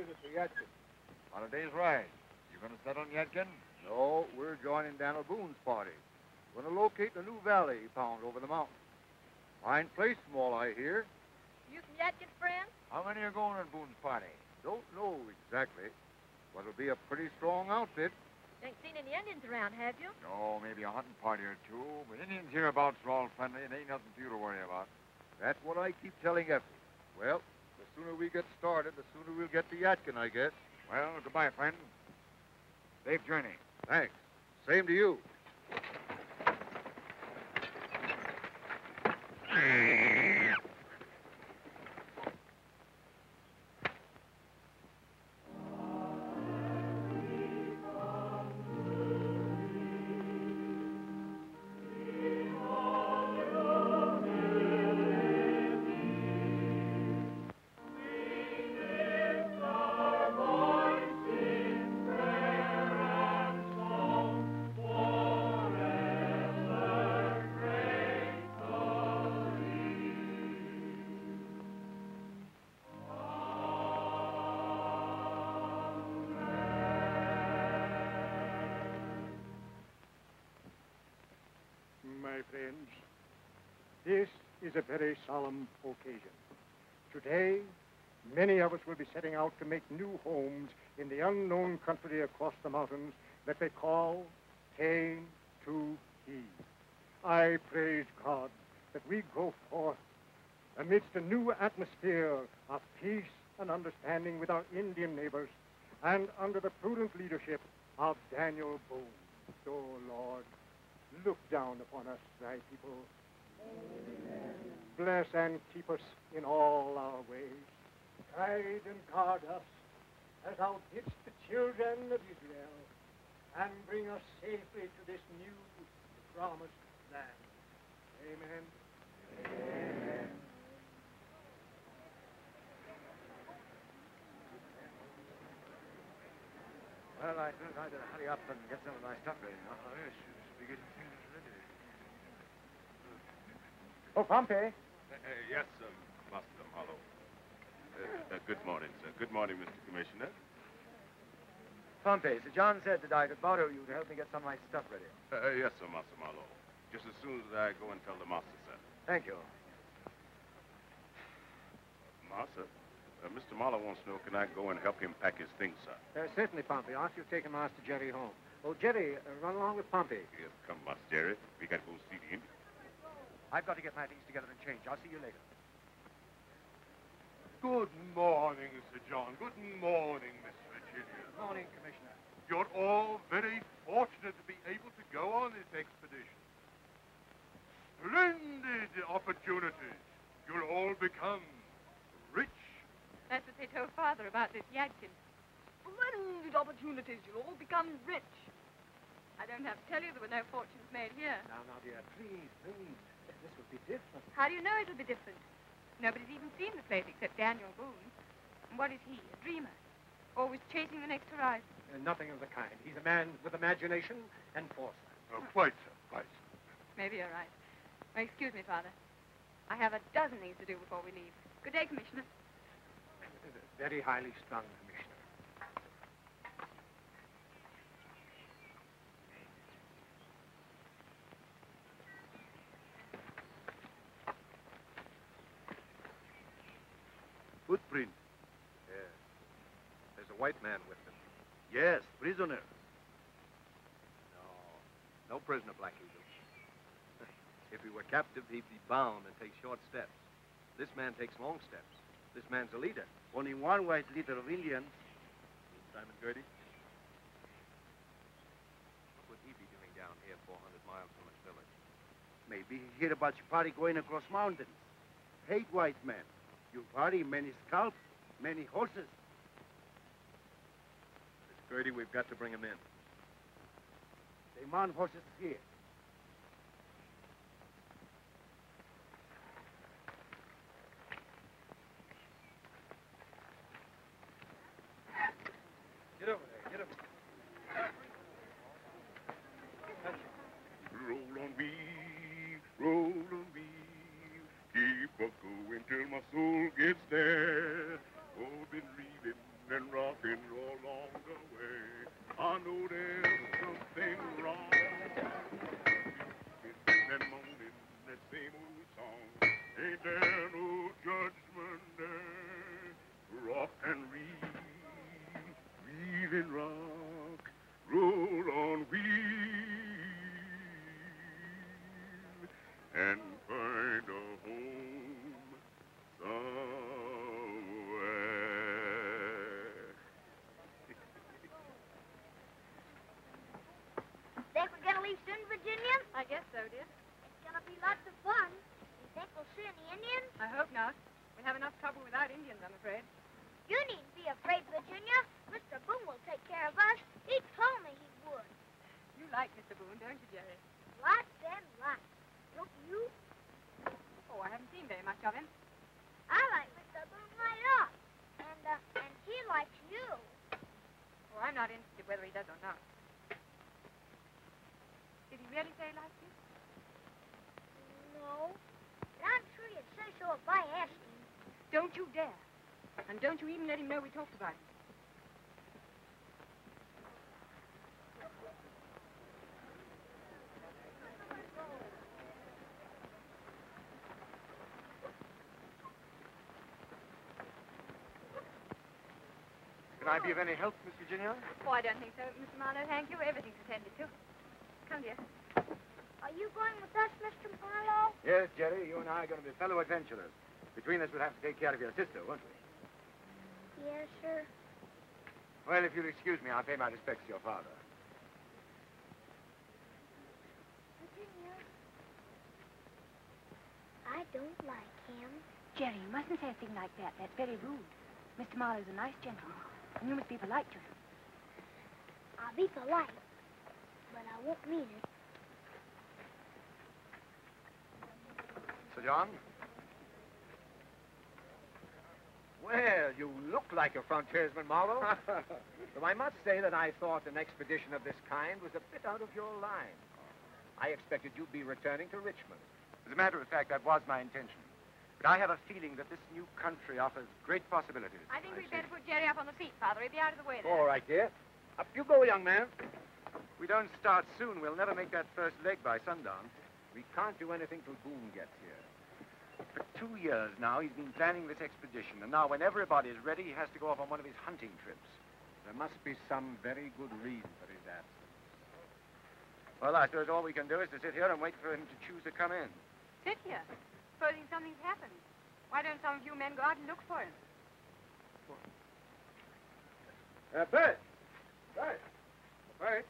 the Yadkin. On a day's ride. You gonna settle in Yadkin? No, we're joining Daniel Boone's party. We're going to locate the new valley he found over the mountain. Fine place Small all I hear. You from Yadkin, friend? How many are going on Boone's party? Don't know exactly, but it'll be a pretty strong outfit. Ain't seen any Indians around, have you? No, maybe a hunting party or two, but Indians hereabouts are all friendly and ain't nothing for you to worry about. That's what I keep telling Effie. Well, the sooner we get started, the sooner we'll get to Yadkin, I guess. Well, goodbye, friend. Safe journey. Thanks. Same to you. My friends, this is a very solemn occasion. Today, many of us will be setting out to make new homes in the unknown country across the mountains that they call Kane to He. I praise God that we go forth amidst a new atmosphere of peace and understanding with our Indian neighbors and under the prudent leadership of Daniel Boone. So, Lord, look down upon us, thy people. Bless and keep us in all our ways. Guide and guard us as thou didst the children of Israel, and bring us safely to this new promised land. Amen. Amen. Well, I think I better hurry up and get some of my stuff ready now. Oh, yes, should be getting things ready. Oh, Pompey. Uh, uh, yes, uh, Master Marlowe. Uh, uh, good morning, sir. Good morning, Mr. Commissioner. Pompey, Sir John said that I could borrow you to help me get some of my stuff ready. Uh, yes, sir, Master Marlowe. Just as soon as I go and tell the master, sir. Thank you. Master, uh, Mr. Marlowe wants to know, can I go and help him pack his things, sir? Uh, certainly, Pompey. After you've taken Master Jerry home. Oh, Jerry, uh, run along with Pompey. Yes, come, Master Jerry. We got to go see the Indian. I've got to get my things together and change. I'll see you later. Good morning, Sir John. Good morning, Miss Virginia. Good morning, Commissioner. You're all very fortunate to be able to go on this expedition. Splendid opportunities. You'll all become rich. That's what they told Father about this Yadkin. Splendid opportunities. You'll all become rich. I don't have to tell you there were no fortunes made here. Now, now, dear, please, please. This will be different. How do you know it'll be different? Nobody's even seen the place except Daniel Boone. And what is he? A dreamer? Always chasing the next horizon. Uh, nothing of the kind. He's a man with imagination and foresight. Oh, quite so, quite so. Maybe you're right. Well, excuse me, Father. I have a dozen things to do before we leave. Good day, Commissioner. Very highly strung, Commissioner. Footprint. Yes. There's a white man with them. Yes, prisoner. No. No prisoner, Black Eagle. if he were captive, he'd be bound and take short steps. This man takes long steps. This man's a leader. Only one white leader of Indians. Simon Girty? What would he be doing down here 400 miles from his village? Maybe he hear about your party going across mountains. Hate white men. Your party, many scalps, many horses. Miss Girty, we've got to bring him in. They man horses here. Get over there. Get over Roll on me, roll on me. Gets there. Gonna leave soon, Virginia? I guess so, dear. It's gonna be lots of fun. You think we'll see any Indians? I hope not. We have enough trouble without Indians, I'm afraid. You needn't be afraid, Virginia. Mr. Boone will take care of us. He told me he would. You like Mr. Boone, don't you, Jerry? Lots and lots. Don't you? Oh, I haven't seen very much of him. I like Mr. Boone right off. And, uh, and he likes you. Oh, I'm not interested whether he does or not. Did he really say he liked you? No. But I'm sure you'd say so if I asked him. Don't you dare. And don't you even let him know we talked about it. Can I be of any help, Miss Virginia? Oh, I don't think so, Mr. Marlowe. Thank you. Everything's attended to. Come, dear. Are you going with us, Mr. Marlowe? Yes, Jerry. You and I are going to be fellow adventurers. Between us, we'll have to take care of your sister, won't we? Yes, sir. Well, if you'll excuse me, I'll pay my respects to your father. Virginia. I don't like him. Jerry, you mustn't say a thing like that. That's very rude. Mr. Marlowe's a nice gentleman, and you must be polite to him. I'll be polite, but I won't mean it. Sir John? Well, you look like a frontiersman, Marlowe. Though I must say that I thought an expedition of this kind was a bit out of your line. I expected you'd be returning to Richmond. As a matter of fact, that was my intention. But I have a feeling that this new country offers great possibilities. I think we'd see. better put Jerry up on the seat, Father. He'll be out of the way there. All right, dear. Up you go, young man. If we don't start soon, we'll never make that first leg by sundown. We can't do anything till Boone gets here. For two years now, he's been planning this expedition, and now when everybody is ready, he has to go off on one of his hunting trips. There must be some very good reason for his absence. Well, I suppose all we can do is to sit here and wait for him to choose to come in. Sit here. Supposing something's happened. Why don't some of you men go out and look for him? Uh, Bert! Bert! Bert!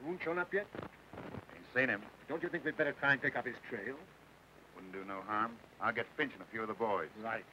Boone shown up yet? Ain't seen him. Don't you think we'd better try and pick up his trail? Wouldn't do no harm. I'll get Finch and a few of the boys. Right. Right.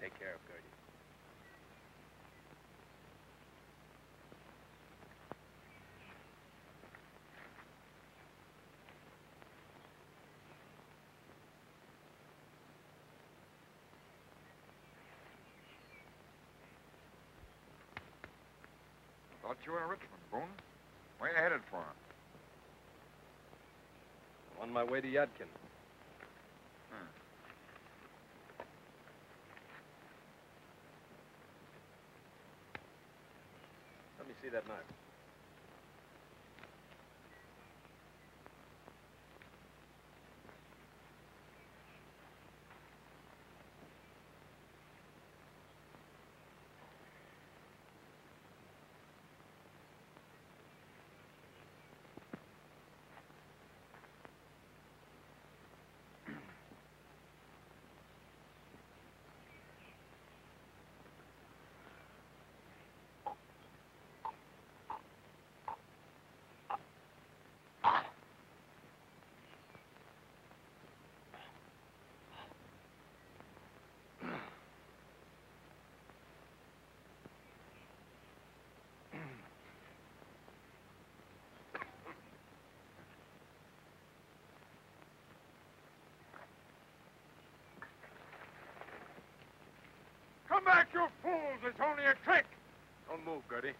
Anything take care of Girty. Thought you were in Richmond, Boone. Where you headed for? I'm On my way to Yadkin. Let me see that knife. Come back, you fools! It's only a trick! Don't move, Girty.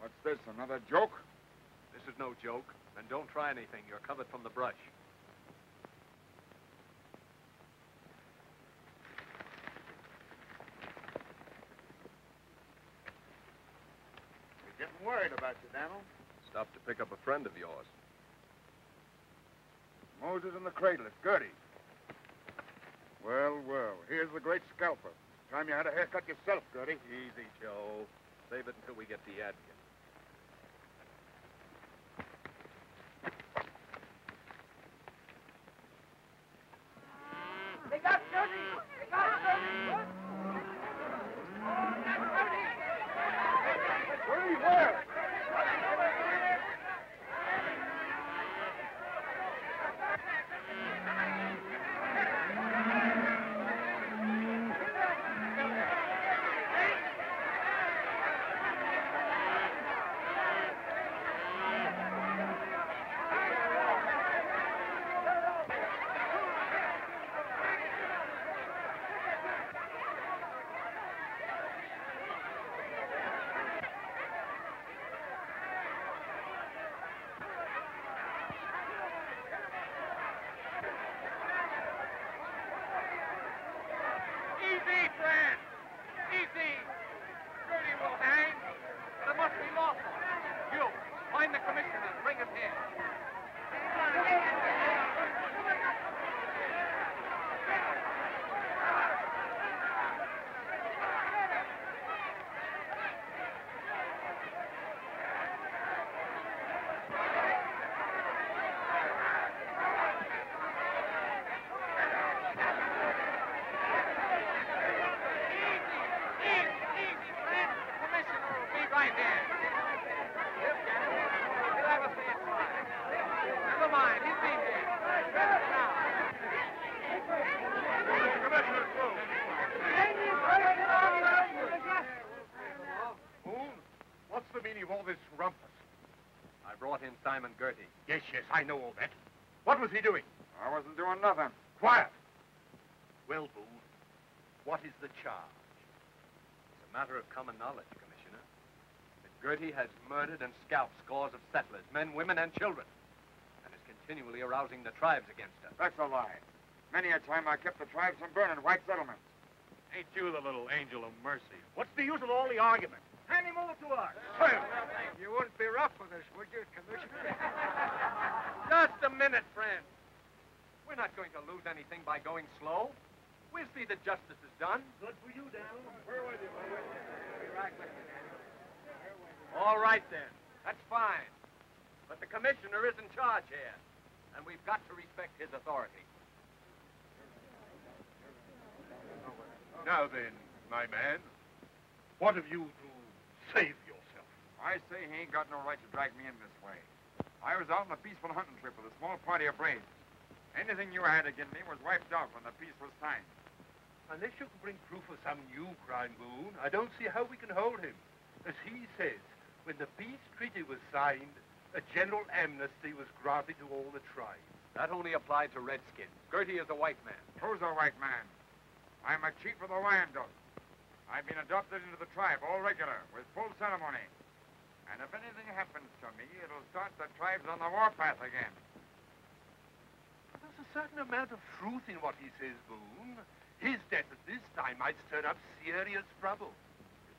What's this, another joke? This is no joke. And don't try anything. You're covered from the brush. We're getting worried about you, Daniel. Stopped to pick up a friend of yours. Moses in the cradle. It's Girty. Well, well. Here's the great scalper. Time you had a haircut yourself, Girty. Easy, Joe. Save it until we get the Yadkin. They got Girty! They got Girty! Girty, where? Easy, friend! Easy! Girty will hang. But it must be lawful. You, find the commissioner and bring him here. Easy, easy, friend. The commissioner will be right there. He'll get it. He'll have a fair trial. Never mind, he's been here. Now. Commissioner, too. Moon, what's the meaning of all this rumpus? I brought in Simon Girty. Yes, yes, I know all that. What was he doing? I wasn't doing nothing. Quiet. Well, Boone, what is the charge? It's a matter of common knowledge, Commissioner. That Girty has murdered and scalped scores of settlers, men, women, and children, and is continually arousing the tribes against her. That's a lie. Many a time I kept the tribes from burning white settlements. Ain't you the little angel of mercy? What's the use of all the argument? Hand him over to us. You wouldn't be rough with us, would you, Commissioner? Just a minute, friend. We're not going to lose anything by going slow. We'll see that justice is done. Good for you, Daniel. Where were you? All right, then. That's fine. But the commissioner is in charge here, and we've got to respect his authority. Now then, my man, what have you to save yourself? I say he ain't got no right to drag me in this way. I was out on a peaceful hunting trip with a small party of braves. Anything you had against me was wiped out when the peace was signed. Unless you can bring proof of some new crime, Boone, I don't see how we can hold him. As he says, when the peace treaty was signed, a general amnesty was granted to all the tribes. That only applied to redskins. Girty is a white man. Who's a white man? I'm a chief of the Wyandotte. I've been adopted into the tribe, all regular, with full ceremony. And if anything happens to me, it'll start the tribes on the warpath again. There's a certain amount of truth in what he says, Boone. His death at this time might stir up serious trouble.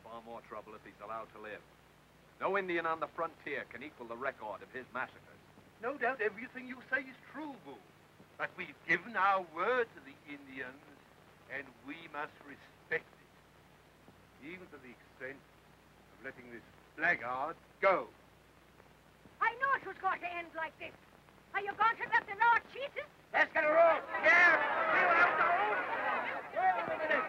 Far more trouble if he's allowed to live. No Indian on the frontier can equal the record of his massacres. No doubt everything you say is true, Boone. But we've given our word to the Indians, and we must respect it. Even to the extent of letting this blackguard go. I knew it was going to end like this. Are you going to let the Lord cheat us? Let's get a roll. Yeah, we will have the roll. Wait a minute.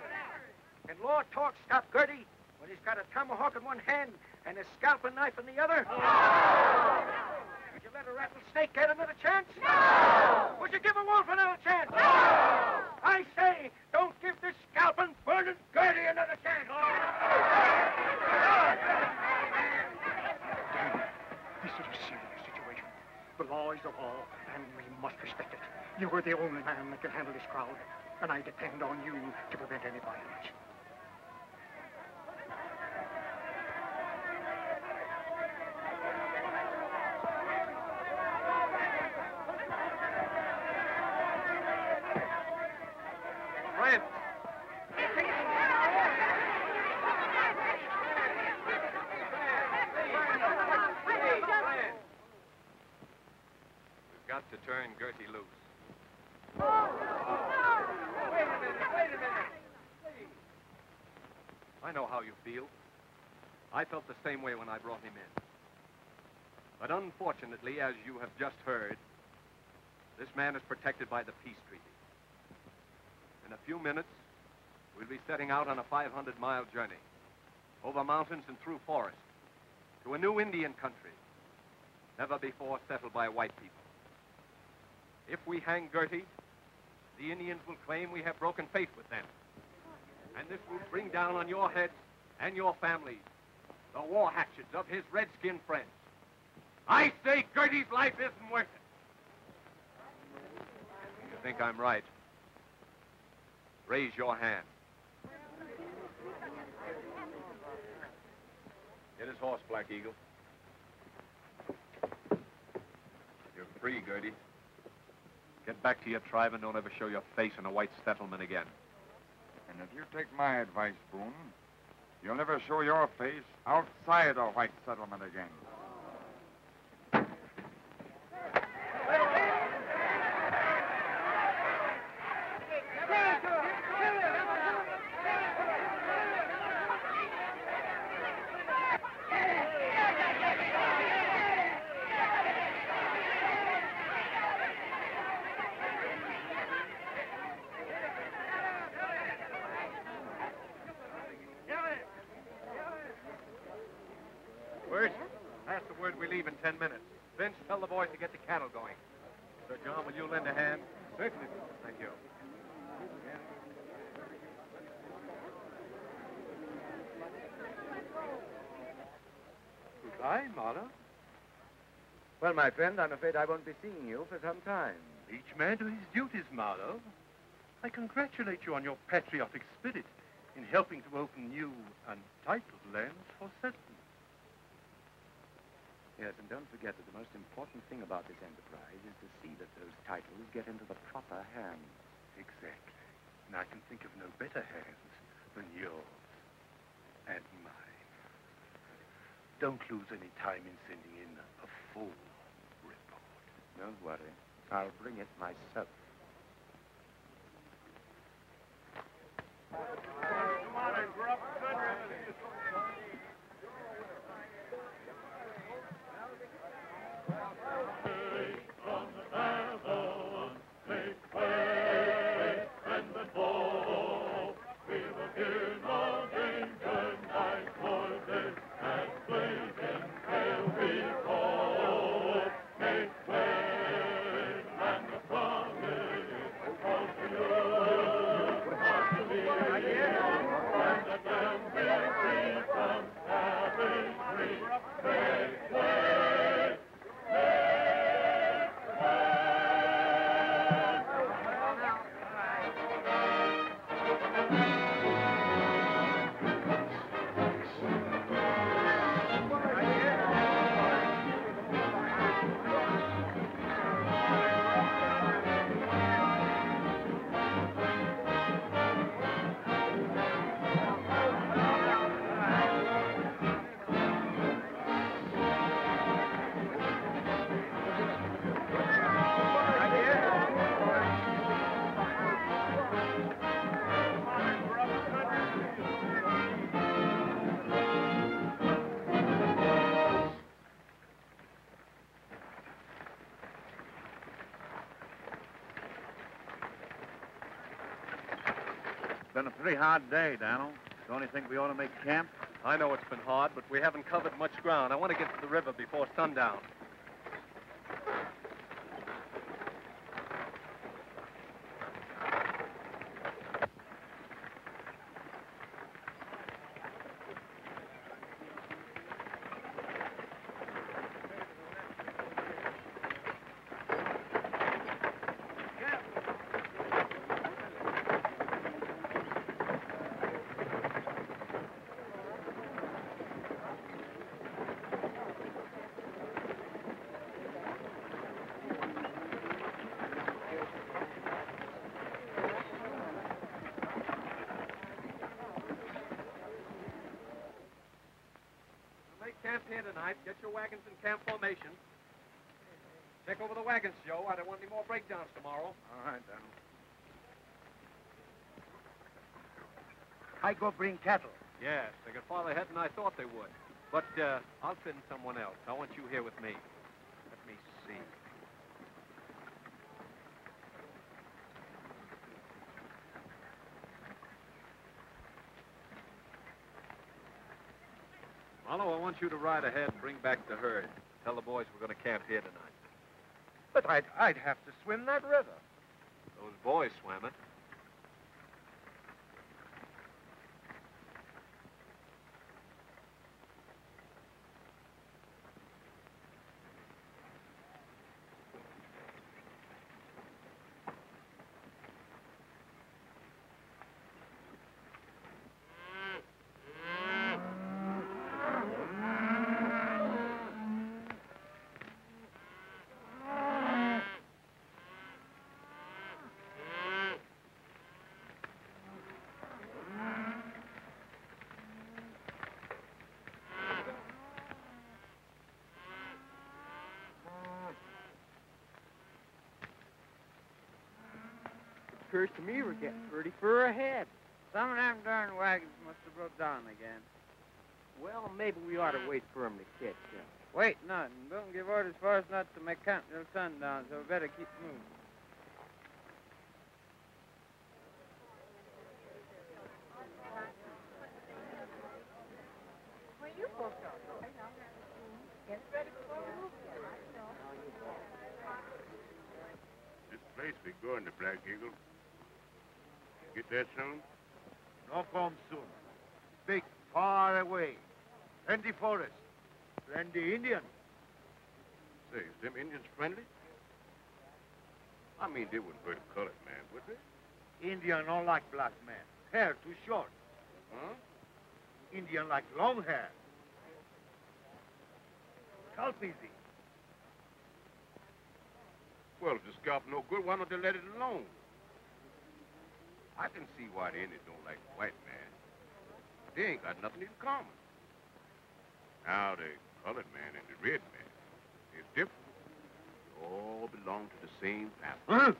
Can Lord Talk stop Girty when he's got a tomahawk in one hand and a scalping knife in the other? You let a rattlesnake get another chance? No! Would you give a wolf another chance? No! I say, don't give this scalping, burning Girty another chance. This is a serious situation. The law is the law, and we must respect it. You are the only man that can handle this crowd. and I depend on you to prevent any violence. Friend! We've got to turn Girty loose. I know how you feel. I felt the same way when I brought him in. But unfortunately, as you have just heard, this man is protected by the peace treaty. In a few minutes, we'll be setting out on a 500 mile journey over mountains and through forests, to a new Indian country, never before settled by white people. If we hang Girty, the Indians will claim we have broken faith with them. And this will bring down on your heads and your families the war hatchets of his redskin friends. I say Girty's life isn't worth it. You think I'm right? Raise your hand. Get his horse, Black Eagle. You're free, Gertie. Get back to your tribe and don't ever show your face in a white settlement again. And if you take my advice, Boone, you'll never show your face outside a white settlement again. Word? Pass the word we leave in ten minutes. Vince, tell the boys to get the cattle going. Sir John, will you lend a hand? Certainly. Thank you. Goodbye, Marlowe. Well, my friend, I'm afraid I won't be seeing you for some time. Each man to his duties, Marlowe. I congratulate you on your patriotic spirit in helping to open new, untitled lands for settlement. Yes, and don't forget that the most important thing about this enterprise is to see that those titles get into the proper hands. Exactly. And I can think of no better hands than yours and mine. Don't lose any time in sending in a full report. Don't worry. I'll bring it myself. It's been a pretty hard day, Donald. Don't you think we ought to make camp? I know it's been hard, but we haven't covered much ground. I want to get to the river before sundown. Here tonight. Get your wagons in camp formation. Check over the wagons, Joe. I don't want any more breakdowns tomorrow. All right, then. I go bring cattle. Yes, they got farther ahead than I thought they would. But uh, I'll send someone else. I want you here with me. Let me see. Marlowe, I want you to ride ahead and bring back the herd. Tell the boys we're going to camp here tonight. But I'd, I'd have to swim that river. Those boys swam it. Occurs to me we're getting pretty far ahead. Some of them darn wagons must have broke down again. Well, maybe we ought to wait for 'em to catch up. Wait, nothing. Don't give orders for us not to make camp till sundown, so we better keep moving. Where you folks are? Get ready for the move. This place we going to, Black Eagle. Get there soon? No come soon. Big, far away. Plenty forest. Plenty Indian. Say, is them Indians friendly? I mean, they wouldn't hurt a colored man, would they? Indian don't like black man. Hair too short. Huh? Indian like long hair. Scalp easy. Well, if the scalp no good, why don't they let it alone? I can see why the Indians don't like the white man. They ain't got nothing in common. Now, the colored man and the red man is different. They all belong to the same family. Huh?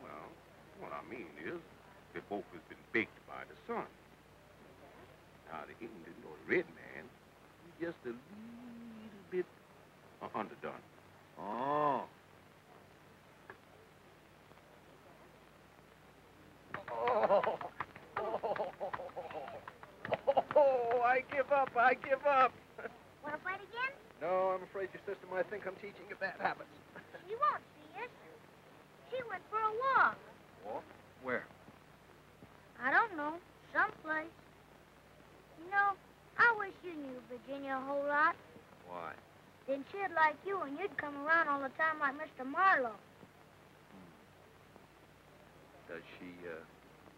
Well, what I mean is, they both has been baked by the sun. Now, the Indian or the red man, he's just a little bit underdone. Oh. Oh, oh, oh, I give up. I give up. Want to fight again? No, I'm afraid your sister might think I'm teaching you bad habits. She won't see us. She went for a walk. Walk? Where? I don't know. Someplace. You know, I wish you knew Virginia a whole lot. Why? Then she'd like you and you'd come around all the time like Mr. Marlowe. Does she, uh,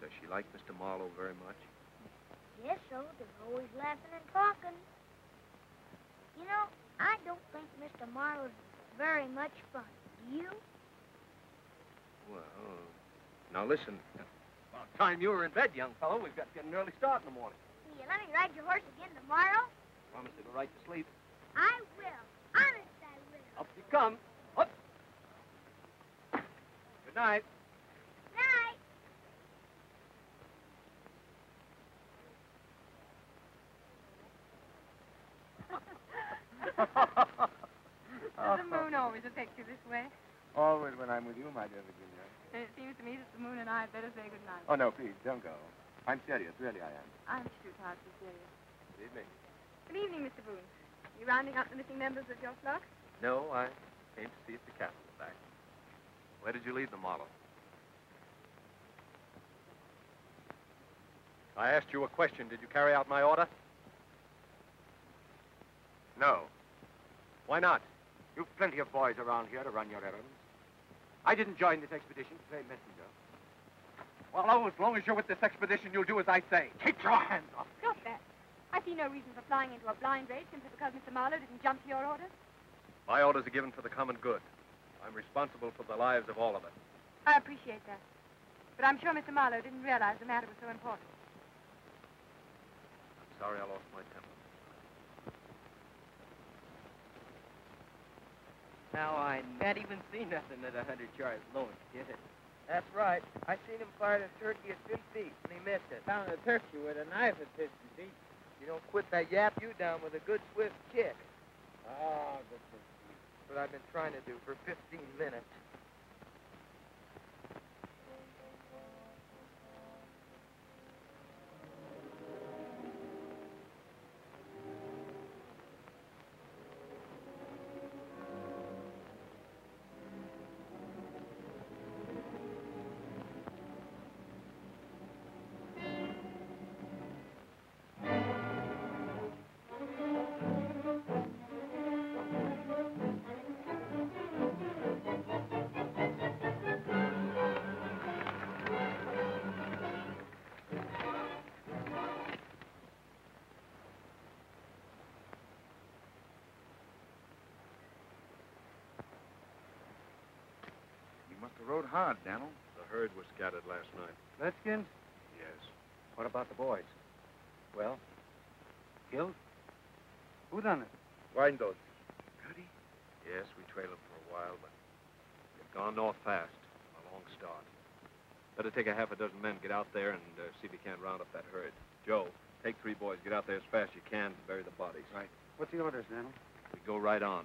does she like Mr. Marlowe very much? Yes, so. They're always laughing and talking. You know, I don't think Mr. Marlowe's very much fun. Do you? Well, now listen. About time you were in bed, young fellow. We've got to get an early start in the morning. Will you let me ride your horse again tomorrow? Promise to go right to sleep. I will. Honest, I will. Up you come. Up. Good night. Night. Does the moon always affect you this way? Always when I'm with you, my dear Virginia. And it seems to me that the moon and I had better say good night. Oh, no, please, don't go. I'm serious, really I am. I'm too tired to be serious. Good evening. Good evening, Mr. Boone. Are You rounding up the missing members of your flock? No, I came to see if the cattle were back. Where did you leave them, Marlowe? I asked you a question. Did you carry out my order? No. Why not? You've plenty of boys around here to run your errands. I didn't join this expedition to play messenger. Well, oh, as long as you're with this expedition, you'll do as I say. Take your hands off. Stop that. I see no reason for flying into a blind race simply because Mr. Marlowe didn't jump to your orders. My orders are given for the common good. I'm responsible for the lives of all of us. I appreciate that. But I'm sure Mr. Marlowe didn't realize the matter was so important. I'm sorry I lost my temper. Now I can't even see nothing at a hundred yards launch, get it? That's right. I seen him fire the turkey at 50 feet, and he missed it. Found a turkey with a knife at 50 feet. You don't quit that yap you down with a good swift kick. Ah, you. That's what I've been trying to do for 15 minutes. Rode hard, Daniel. The herd was scattered last night. Redskins? Yes. What about the boys? Well, killed? Who done it? Wyandotte. Goody? Yes, we trailed them for a while, but they've gone north fast. A long start. Better take a half a dozen men, get out there, and uh, see if you can't round up that herd. Joe, take three boys, get out there as fast as you can, and bury the bodies. Right. What's the orders, Daniel? We go right on.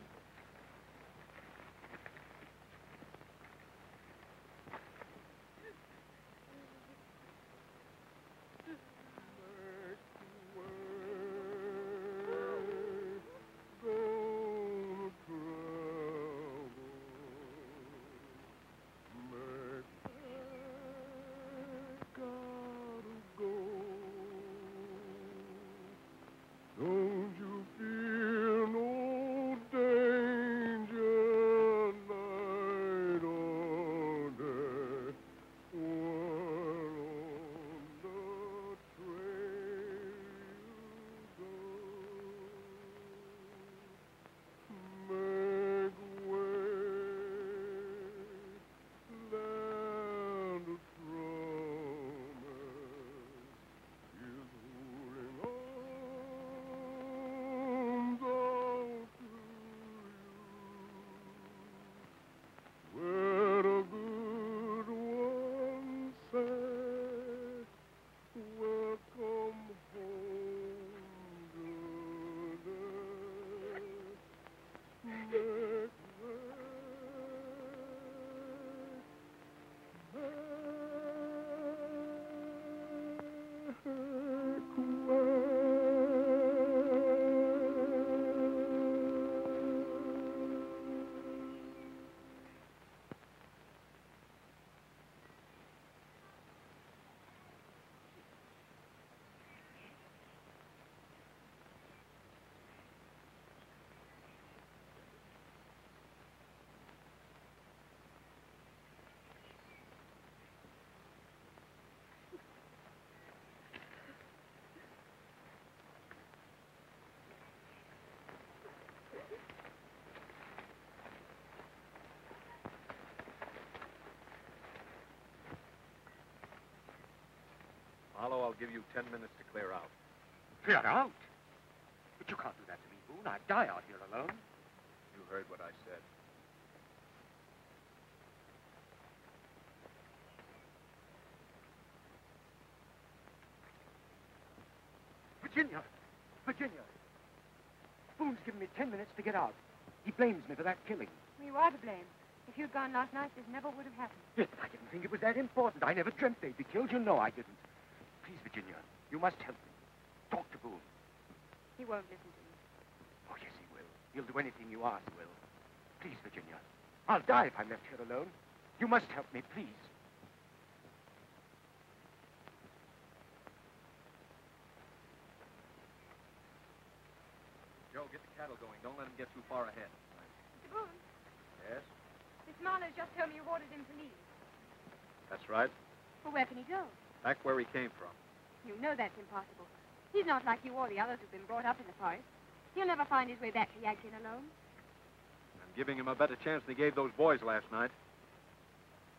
Marlowe, I'll give you ten minutes to clear out. Clear out? But you can't do that to me, Boone. I'd die out here alone. You heard what I said. Virginia! Virginia! Boone's given me ten minutes to get out. He blames me for that killing. Well, You are to blame. If you'd gone last night, this never would have happened. Yes, but I didn't think it was that important. I never dreamt they'd be killed. You know I didn't. Please, Virginia, you must help me. Talk to Boone. He won't listen to me. Oh, yes, he will. He'll do anything you ask, Will. Please, Virginia. I'll die if I'm left here alone. You must help me, please. Joe, get the cattle going. Don't let them get too far ahead. Mr. Boone, Yes? Miss Marlowe just told me you ordered him to leave. That's right. Well, where can he go? Back where he came from. You know that's impossible. He's not like you or the others who've been brought up in the forest. He'll never find his way back to Yadkin alone. I'm giving him a better chance than he gave those boys last night.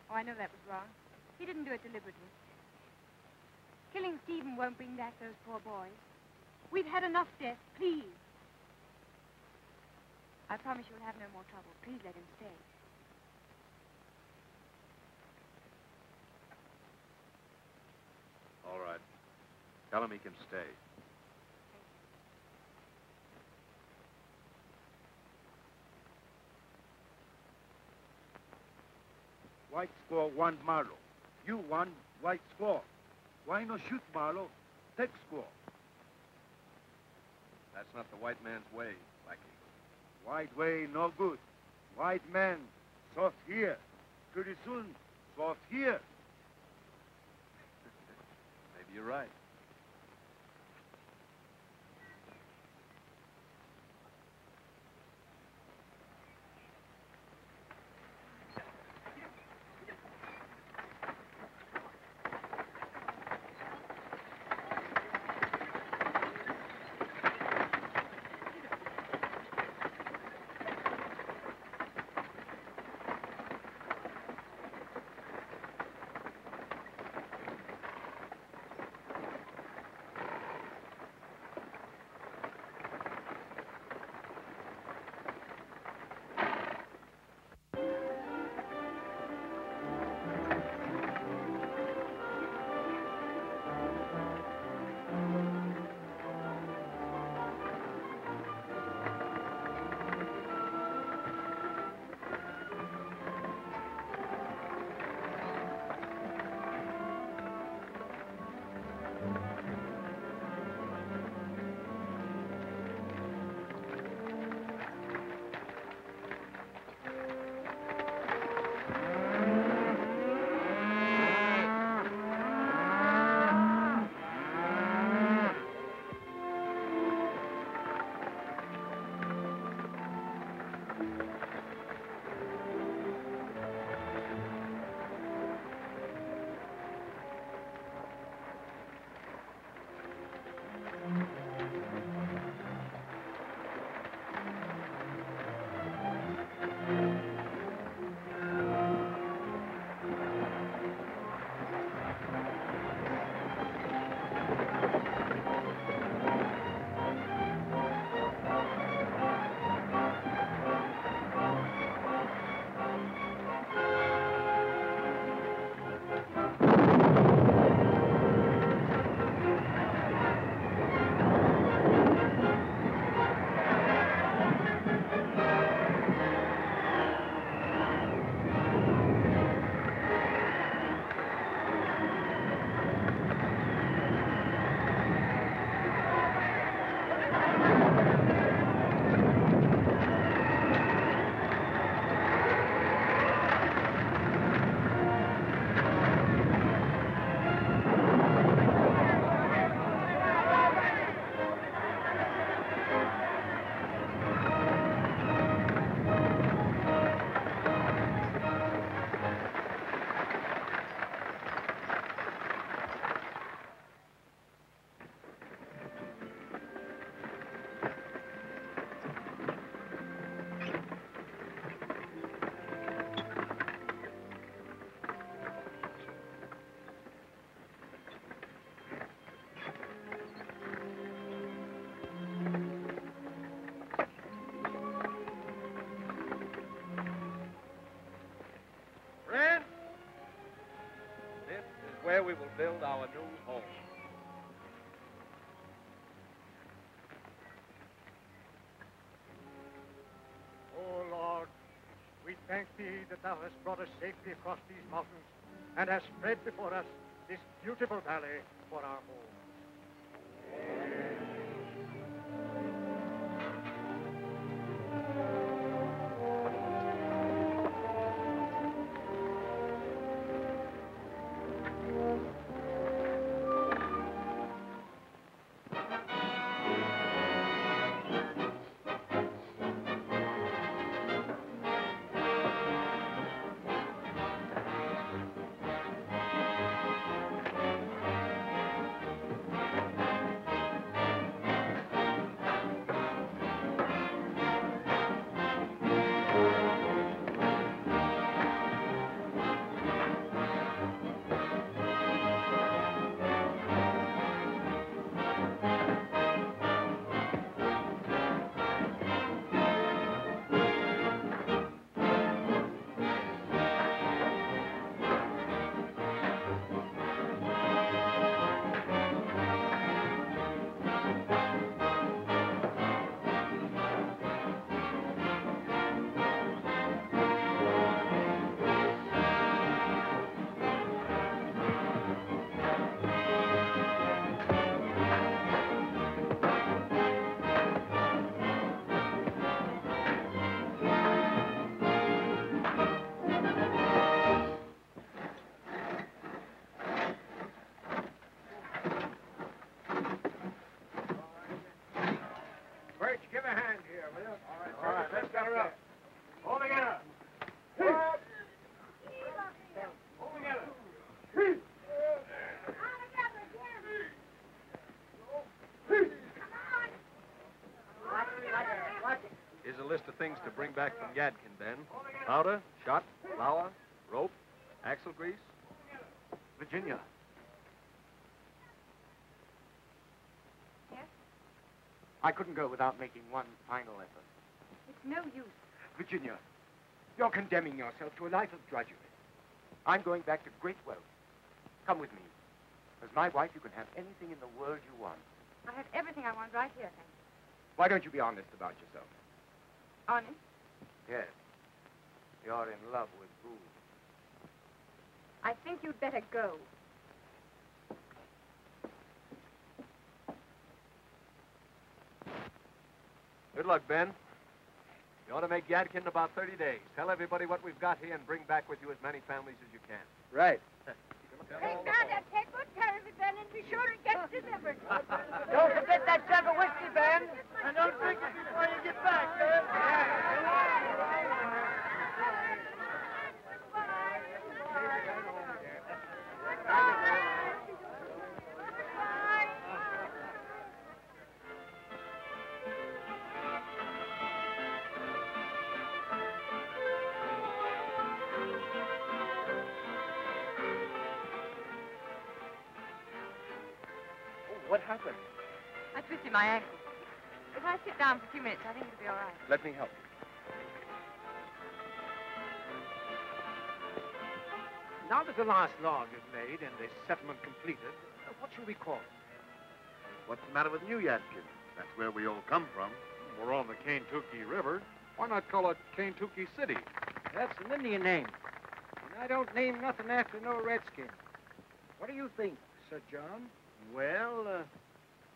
Oh, I know that was wrong. He didn't do it deliberately. Killing Stephen won't bring back those poor boys. We've had enough death. Please. I promise you'll have no more trouble. Please let him stay. All right. Tell him he can stay. White score one Marlowe. You won, white score. Why not shoot Marlowe? Take score. That's not the white man's way, Black Eagle. White way, no good. White man, soft here. Pretty soon, soft here. Maybe you're right. We will build our new home. Oh, Lord, we thank thee that thou hast brought us safely across these mountains and hast spread before us this beautiful valley for our home. From Yadkin, Ben? Powder, shot, flour, rope, axle grease? Virginia. Yes? I couldn't go without making one final effort. It's no use. Virginia, you're condemning yourself to a life of drudgery. I'm going back to great wealth. Come with me. As my wife, you can have anything in the world you want. I have everything I want right here, thank you. Why don't you be honest about yourself? Honest? Yes. You're in love with Boone. I think you'd better go. Good luck, Ben. You ought to make Yadkin in about 30 days. Tell everybody what we've got here and bring back with you as many families as you can. Right. Hey, now, take good care of it, Ben, and be sure it gets delivered. Don't forget that jug of whiskey, Ben. And don't drink it before you get back, Ben. Happened? I twisted my ankle. If I sit down for a few minutes, I think it'll be all right. Let me help you. Now that the last log is made and the settlement completed, what shall we call it? What's the matter with New Yadkin? That's where we all come from. We're on the Kaintucky River. Why not call it Kaintucky City? That's an Indian name. And I don't name nothing after no redskin. What do you think, Sir John? Well, uh,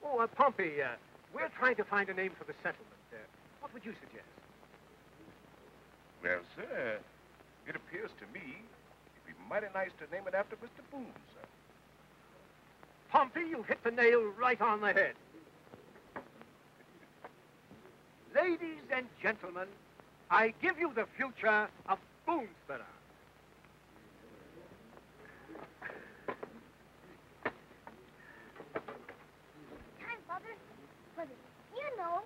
oh, uh, Pompey, uh, we're trying to find a name for the settlement. Uh, what would you suggest? Well, sir, it appears to me it'd be mighty nice to name it after Mr. Boone, sir. Pompey, you hit the nail right on the head. Ladies and gentlemen, I give you the future of Boonesborough. Grandfather, but you know,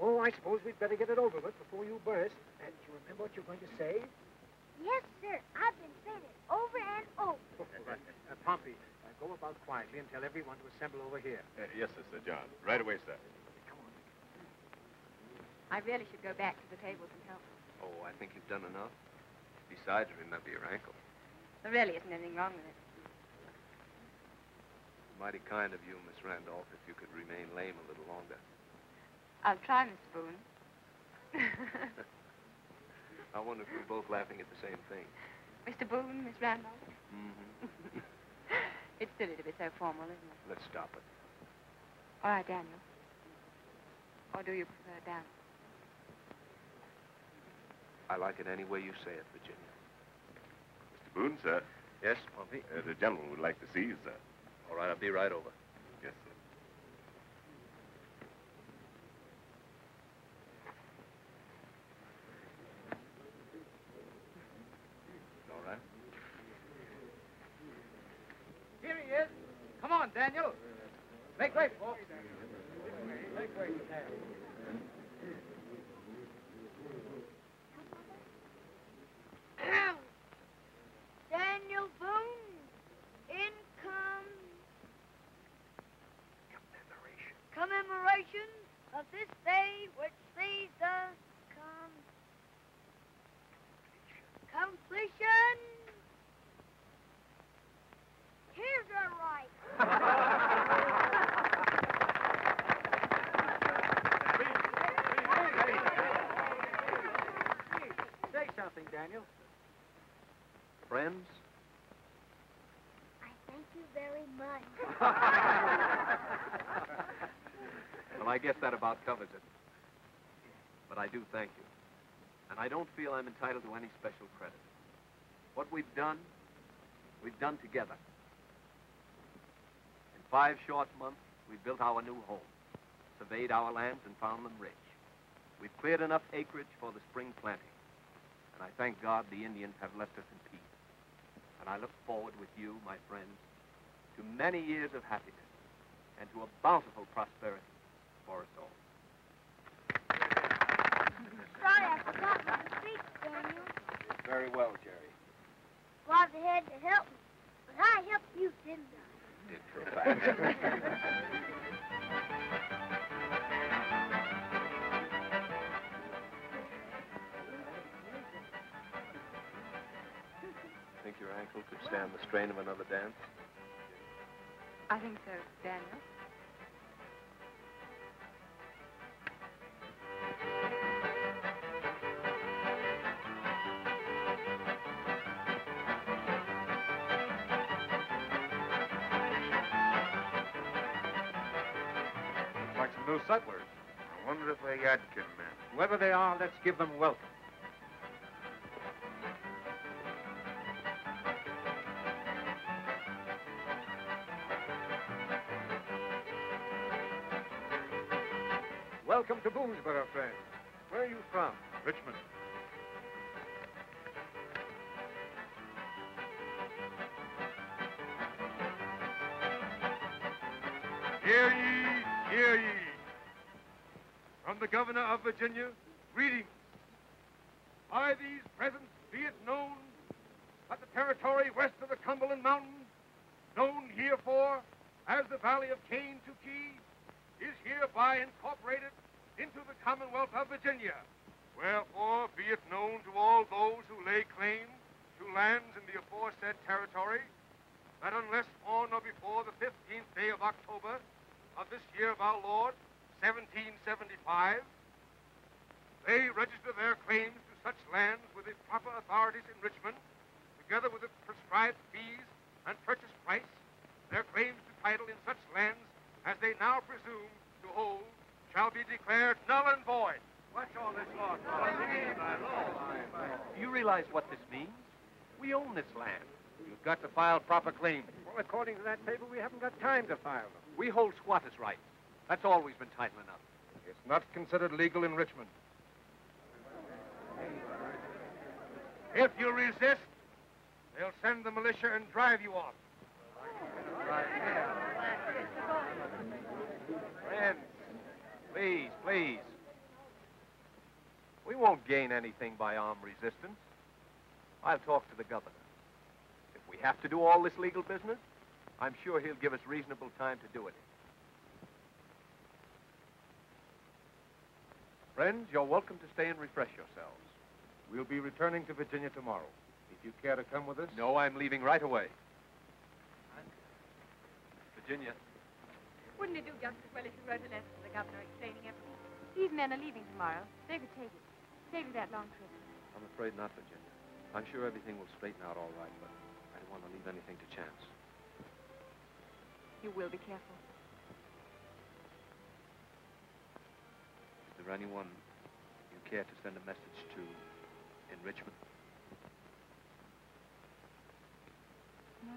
Oh, I suppose we'd better get it over with before you burst. And do you remember what you're going to say? yes, sir, I've been saying it over and over. uh, Pompey, uh, go about quietly and tell everyone to assemble over here. Uh, yes, sir, Sir John. Right away, sir. Come on. I really should go back to the tables and help. Oh, I think you've done enough. Besides, remember your ankle. There really isn't anything wrong with it. Mighty kind of you, Miss Randolph, if you could remain lame a little longer. I'll try, Miss Boone. I wonder if we're both laughing at the same thing. Mr. Boone, Miss Randolph. Mm-hmm. It's silly to be so formal, isn't it? Let's stop it. All right, Daniel. Or do you prefer Dan? I like it any way you say it, Virginia. Mr. Boone, sir. Yes, Pompey? Uh, the gentleman would like to see you, sir. All right, I'll be right over. Yes, sir. All right. Here he is. Come Daniel. Make way, folks. Make way, Daniel. Daniel Boone, income commemoration of this day which sees us come completion. Here's the right. Say something, Daniel. Friends? I thank you very much. Well, I guess that about covers it. But I do thank you. And I don't feel I'm entitled to any special credit. What we've done, we've done together. In five short months, we built our new home, surveyed our lands, and found them rich. We've cleared enough acreage for the spring planting. And I thank God the Indians have left us in peace. And I look forward with you, my friends, to many years of happiness and to a bountiful prosperity for us all. Sorry, I forgot my very well, Jerry. Father had to help me, but I helped you, didn't I? Did for a fact. Think your ankle could stand the strain of another dance? I think so, Daniel. New settlers. I wonder if they're Yadkin men. Whoever they are, let's give them welcome. Welcome to Boonesboro, friend. Where are you from? Richmond. The governor of Virginia, greetings. By these presents be it known that the territory west of the Cumberland Mountains, known herefore as the Valley of Cane to Key, is hereby incorporated into the Commonwealth of Virginia. Wherefore be it known to all those who lay claim to lands in the aforesaid territory that unless on or before the 15th day of October of this year of our Lord, 1775, they register their claims to such lands with the proper authorities in Richmond, together with the prescribed fees and purchase price, their claims to title in such lands as they now presume to hold shall be declared null and void. What's all this law Do you realize what this means? We own this land. You've got to file proper claims. Well, according to that paper, we haven't got time to file them. We hold squatters' rights. That's always been title enough. It's not considered legal in Richmond. If you resist, they'll send the militia and drive you off. Friends, please, please. We won't gain anything by armed resistance. I'll talk to the governor. If we have to do all this legal business, I'm sure he'll give us reasonable time to do it. Friends, you're welcome to stay and refresh yourselves. We'll be returning to Virginia tomorrow. If you care to come with us. No, I'm leaving right away. Virginia. Wouldn't it do just as well if you wrote a letter to the governor explaining everything? These men are leaving tomorrow. They could take it. Save you that long trip. I'm afraid not, Virginia. I'm sure everything will straighten out all right, but I don't want to leave anything to chance. You will be careful. There anyone you care to send a message to in Richmond? No.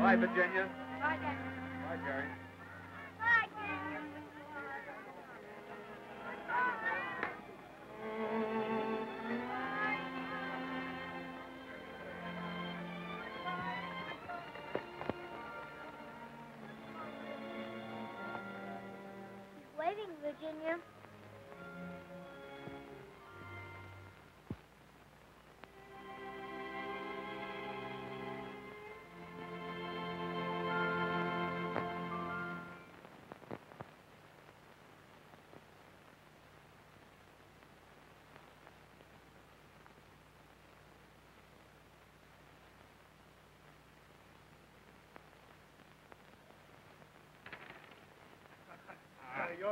Bye, Virginia. Bye, Daniel. Bye, Jerry. сведения.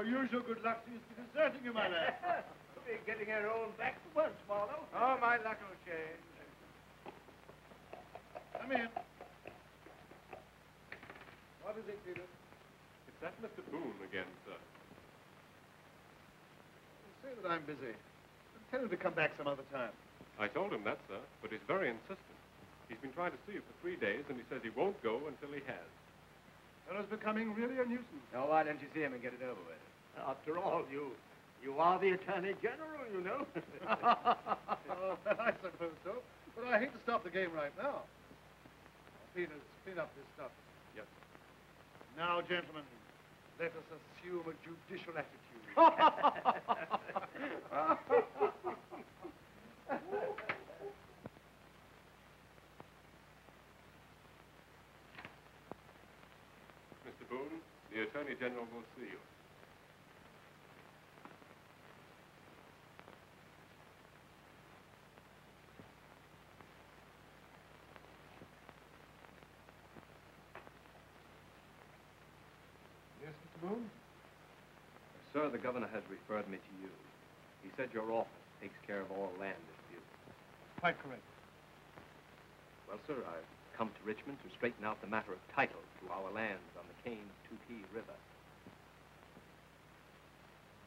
Your usual good luck seems to be deserting you, my lad. We're getting our own back to once, Marlowe. Oh, my luck will change. Come in. What is it, Peter? It's that Mr. Boone again, sir. Say that I'm busy. Tell him to come back some other time. I told him that, sir, but he's very insistent. He's been trying to see you for three days, and he says he won't go until he has. Fellow's becoming really a nuisance. Now, why don't you see him and get it over with? After all, you you are the Attorney General, you know. oh, I suppose so. But I hate to stop the game right now. Peters, clean up this stuff. Yes. Now, gentlemen, Let us assume a judicial attitude. Mr. Boone, the Attorney General will see you. Sir, the governor has referred me to you. He said your office takes care of all land disputes. Quite correct. Well, sir, I've come to Richmond to straighten out the matter of title to our lands on the Kane Tukey River.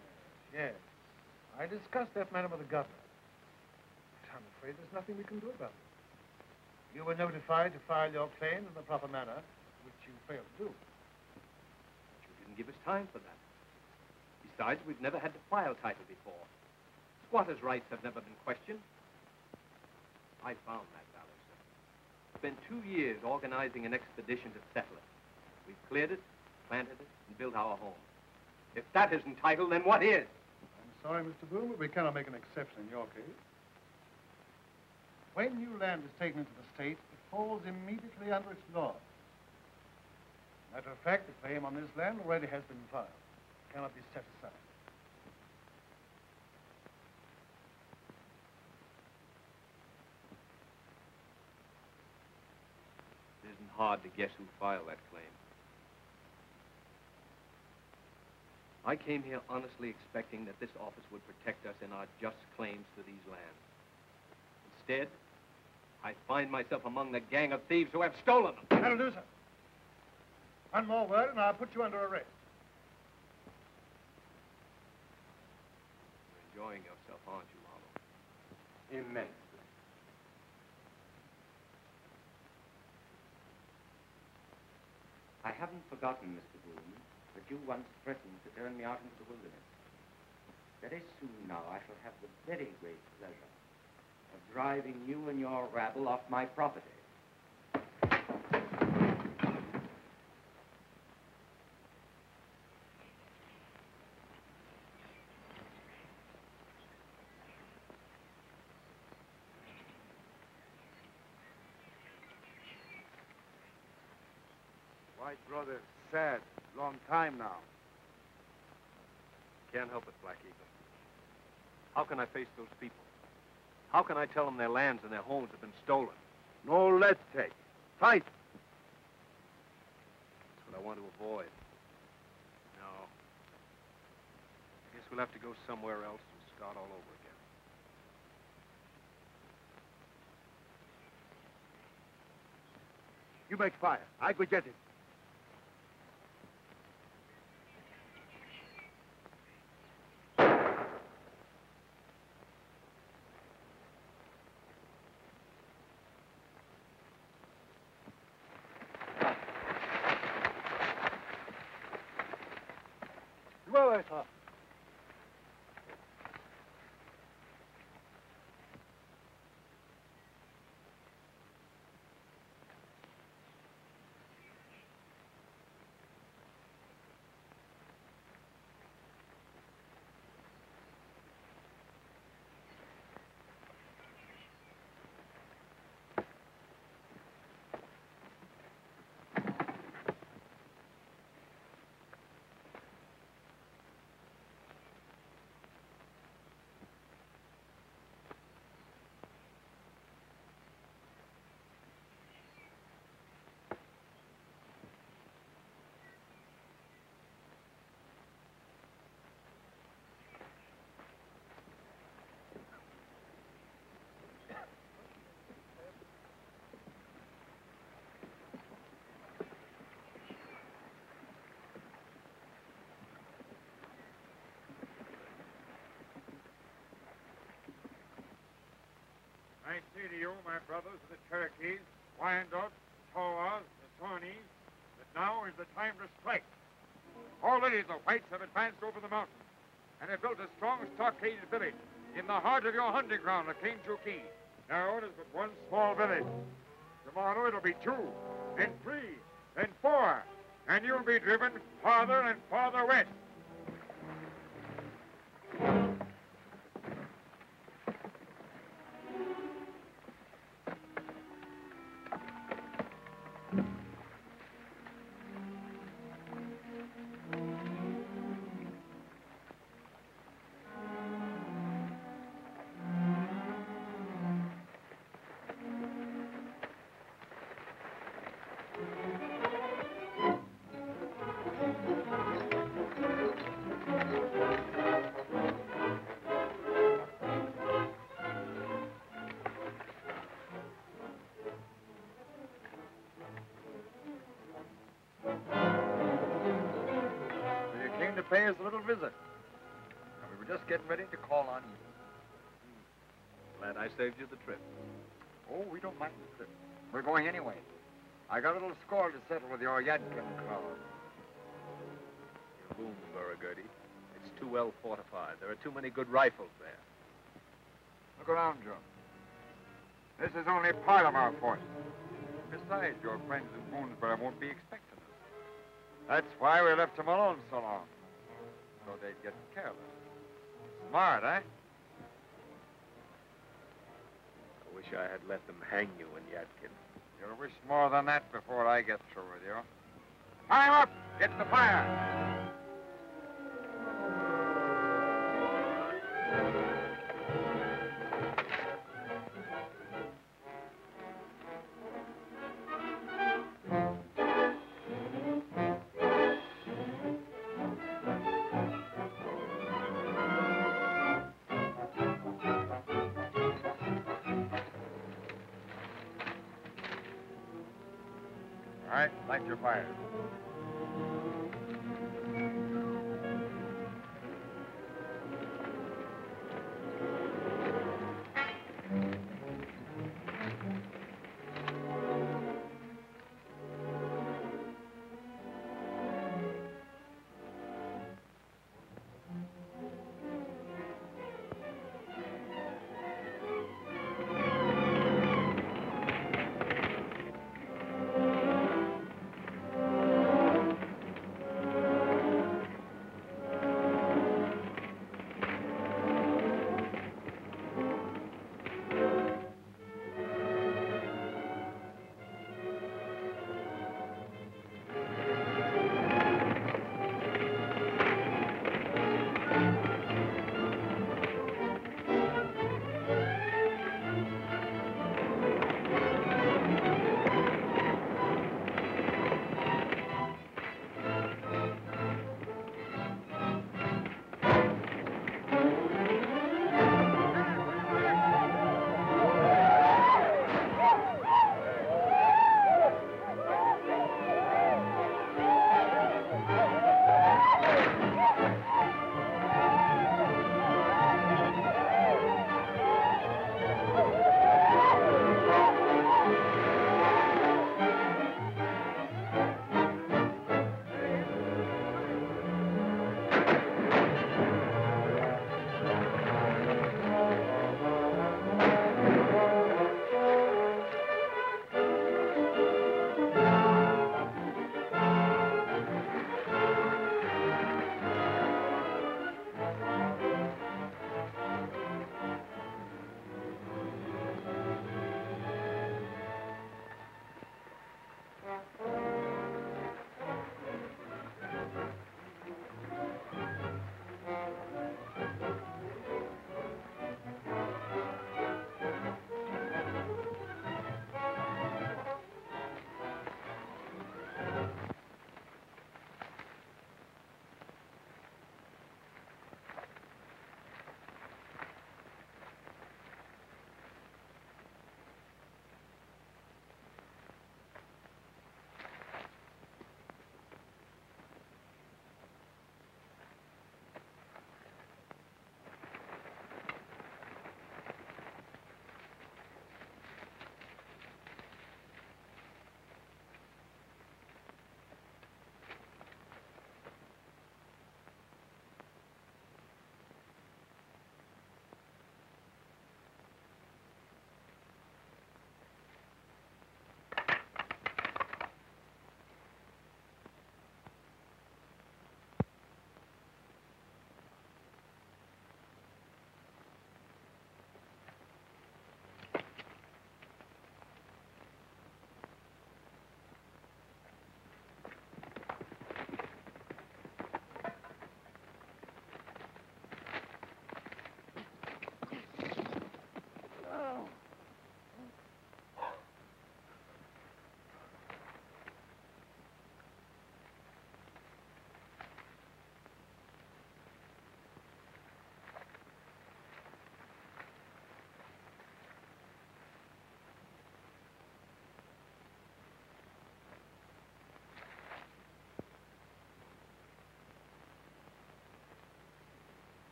Uh, yes. I discussed that matter with the governor. But I'm afraid there's nothing we can do about it. You were notified to file your claim in the proper manner, which you failed to do. Didn't give us time for that. Besides, we've never had to file title before. Squatters' rights have never been questioned. I found that valley, sir. Spent two years organizing an expedition to settle it. We've cleared it, planted it, and built our home. If that isn't title, then what is? I'm sorry, Mr. Boone, but we cannot make an exception in your case. When new land is taken into the state, it falls immediately under its law. Matter of fact, the claim on this land already has been filed. It cannot be set aside. It isn't hard to guess who filed that claim. I came here honestly expecting that this office would protect us in our just claims to these lands. Instead, I find myself among the gang of thieves who have stolen them. That'll do, sir. One more word, and I'll put you under arrest. You're enjoying yourself, aren't you, Marlowe? Immensely. I haven't forgotten, Mr. Boone, that you once threatened to turn me out into the wilderness. Very soon now, I shall have the very great pleasure of driving you and your rabble off my property. White brother, sad. Long time now. Can't help it, Black Eagle. How can I face those people? How can I tell them their lands and their homes have been stolen? No let's take. Fight. That's what I want to avoid. No. I guess we'll have to go somewhere else and start all over again. You make fire. I go get it. Well, sir. I say to you, my brothers of the Cherokees, Wyandots, Tawas, the Shawnees, that now is the time to strike. Already the whites have advanced over the mountains and have built a strong stockaded village in the heart of your hunting ground of Kaintucky. Now it is but one small village. Tomorrow it'll be two, then three, then four, and you'll be driven farther and farther west. Saved you the trip. Oh, we don't mind the trip. We're going anyway. I got a little score to settle with your Yadkin crowd. Your boom, Beauregard. It's too well fortified. There are too many good rifles there. Look around, Joe. This is only part of our force. Besides, your friends in Boonesboro won't be expecting us. That's why we left them alone so long. So they'd get careless. Smart, eh? I wish I had let them hang you in Yadkin. You'll wish more than that before I get through with you. Time up! Get the fire! Right, light your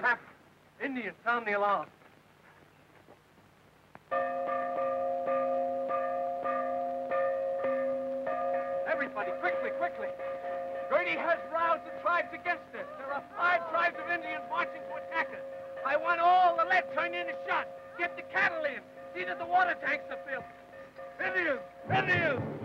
fire. Indians, sound the alarm. Everybody, quickly, quickly. Girty has roused the tribes against us. There are five tribes of Indians marching to attack us. I want all the lead turned into shot. Get the cattle in. See that the water tanks are filled. Indians! Indians!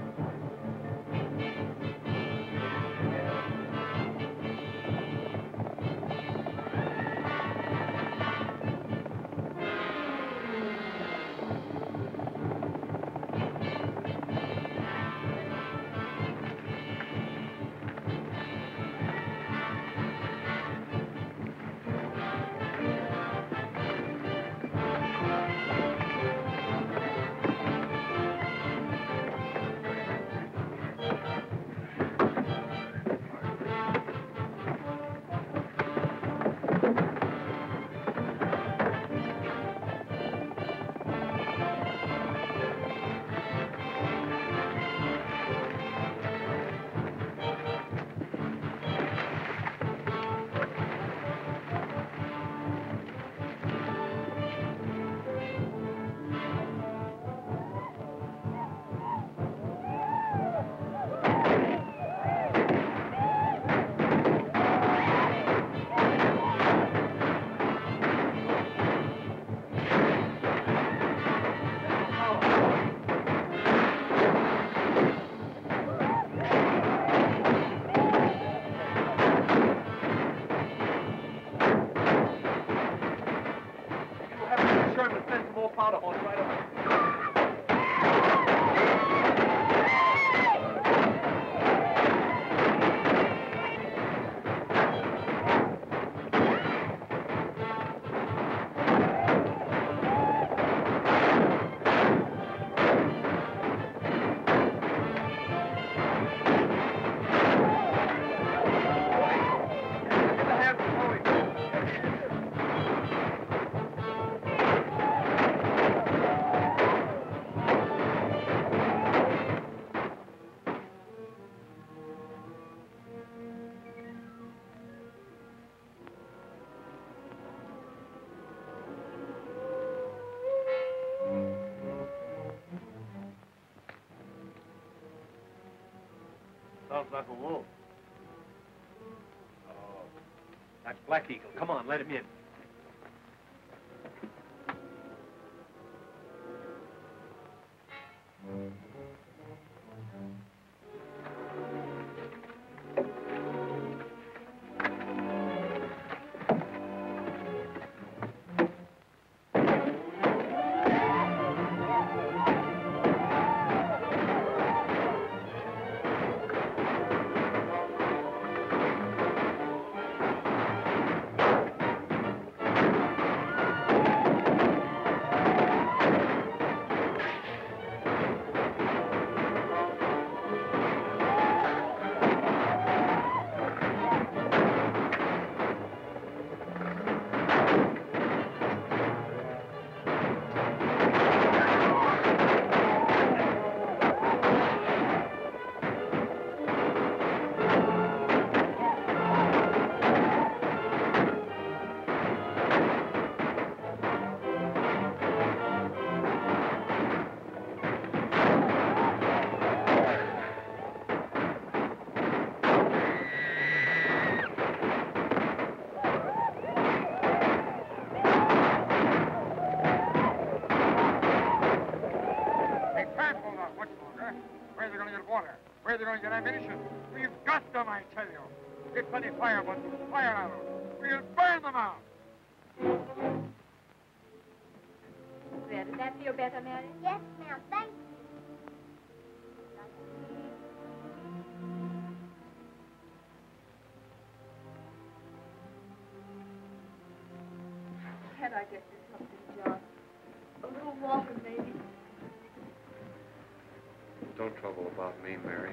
Sounds like a wolf. Oh, that's Black Eagle. Come on, let him in. Where are they going to get ammunition? We've got them, I tell you. Get plenty of fire bundles, fire arrows. We'll burn them out. There, does that feel better, Mary? Yes, ma'am. Thank you. Can I get you something, John? A little water, maybe. Don't trouble about me, Mary.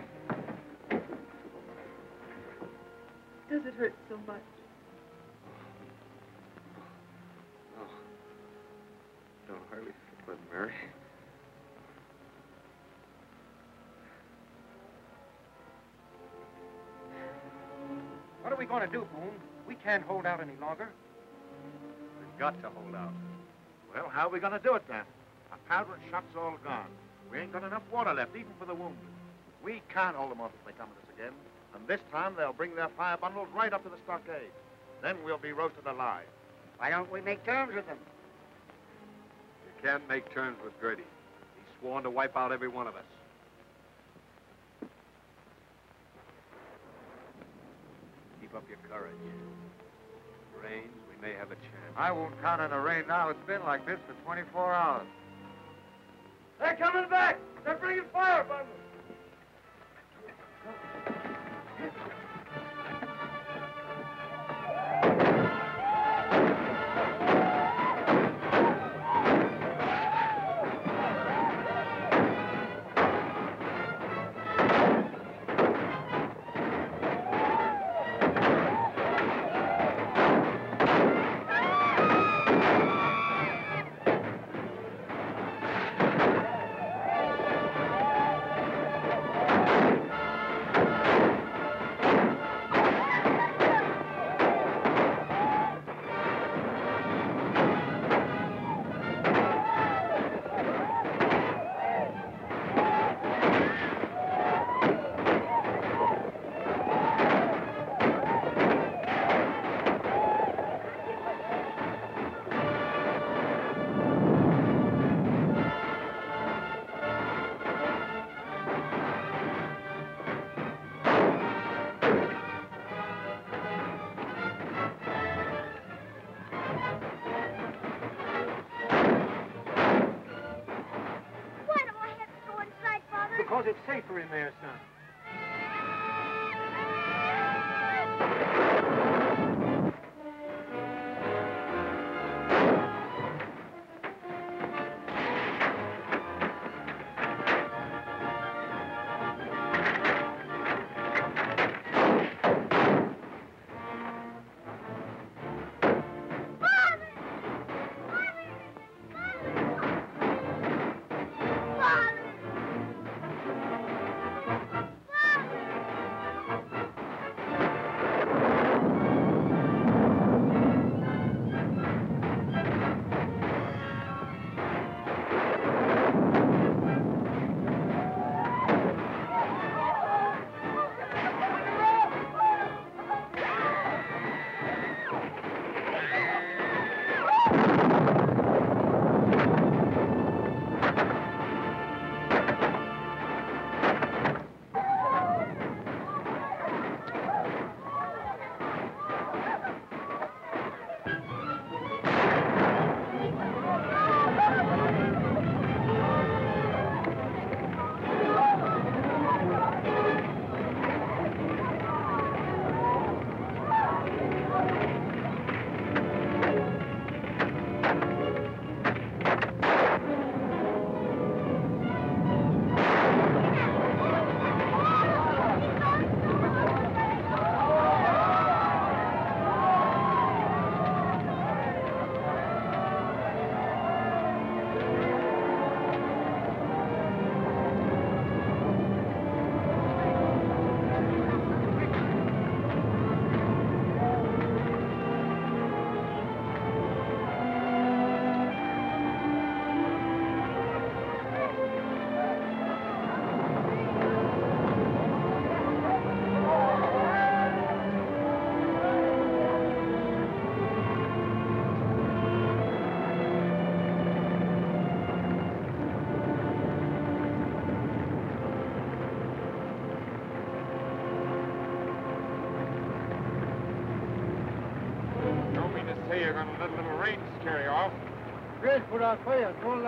We going to do, Boone? We can't hold out any longer. We've got to hold out. Well, how are we going to do it then? Our powder and shot's all gone. We ain't got enough water left, even for the wounded. We can't hold them off if they come at us again. And this time they'll bring their fire bundles right up to the stockade. Then we'll be roasted alive. Why don't we make terms with them? You can't make terms with Girty. He's sworn to wipe out every one of us. Up your courage. Rains, we may have a chance. I won't count on the rain now. It's been like this for 24 hours. They're coming back. They're bringing fire bundles.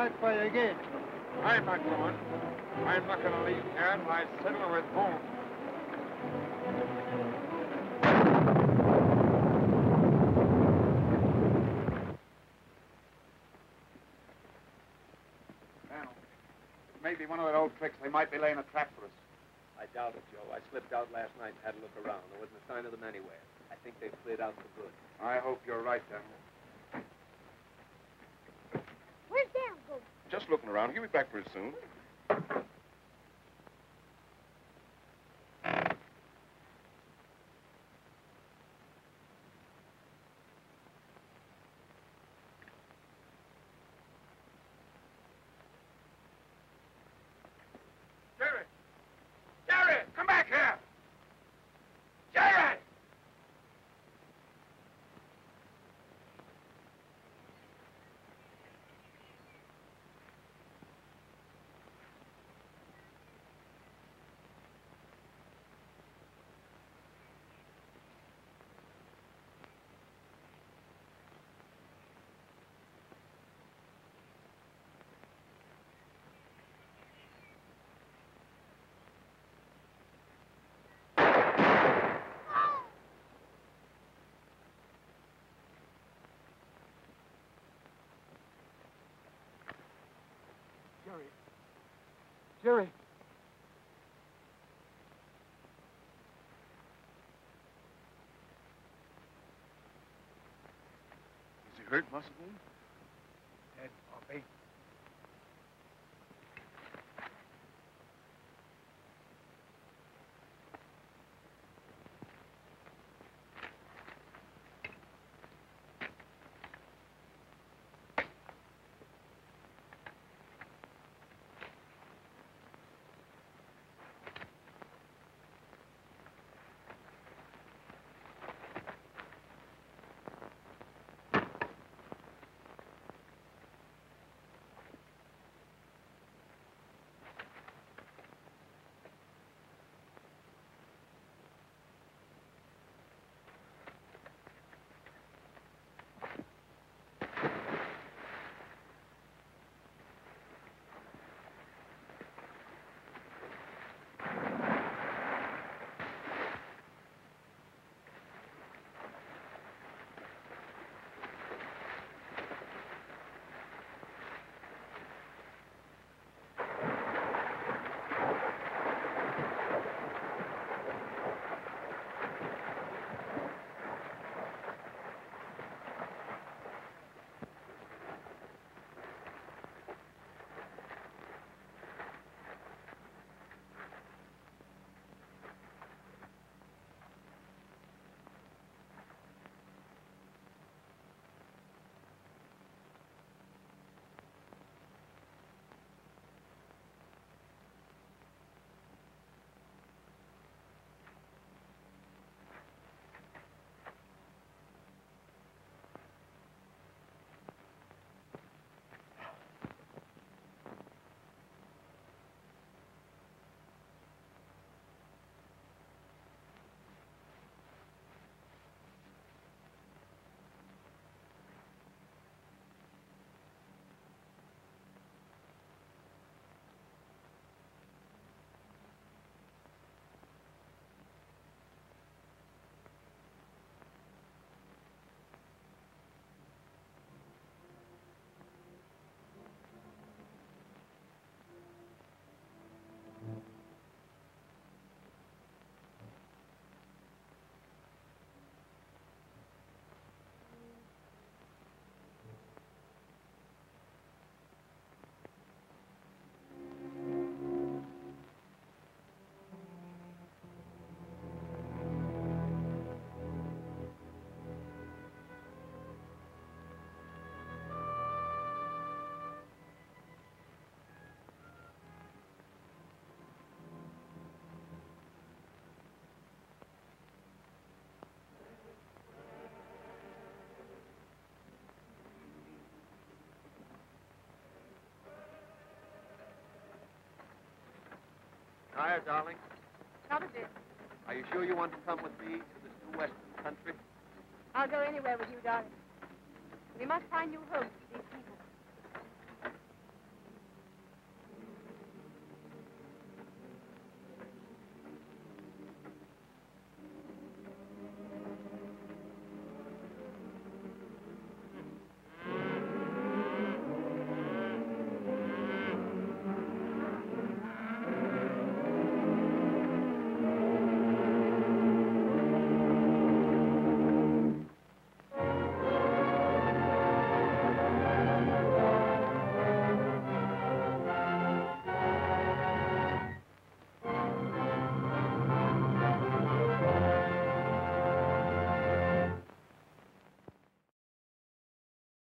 Fire. Don't light fire again. I'm not going. I'm not going to leave here until I settle with Boone. Well, it may be one of their old tricks. They might be laying a trap for us. I doubt it, Joe. I slipped out last night and had a look around. There wasn't a sign of them anywhere. I think they've cleared out for good. I hope you're right, then. Where's Dan go? Just looking around. He'll be back pretty soon. Hurry. Is he hurt, Muscle Tired, darling? Not a bit. Are you sure you want to come with me to this new western country? I'll go anywhere with you, darling. We must find new homes for these.